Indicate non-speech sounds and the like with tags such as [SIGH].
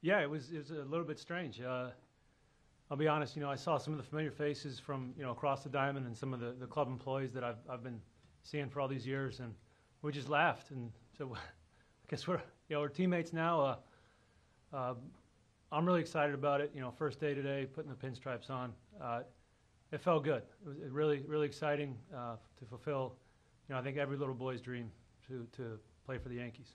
Yeah, it was, it was a little bit strange. Uh, I'll be honest, you know, I saw some of the familiar faces from, you know, across the diamond and some of the, the club employees that I've, I've been seeing for all these years, and we just laughed. And so [LAUGHS] I guess we're, you know, we're teammates now. Uh, uh, I'm really excited about it. You know, first day today, putting the pinstripes on. Uh, it felt good. It was really, really exciting uh, to fulfill, you know, I think every little boy's dream to, to play for the Yankees.